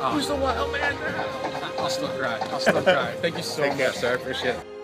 Who's the wild man? I'll still cry. I'll still cry. Thank you so Take much, care. sir. I appreciate it.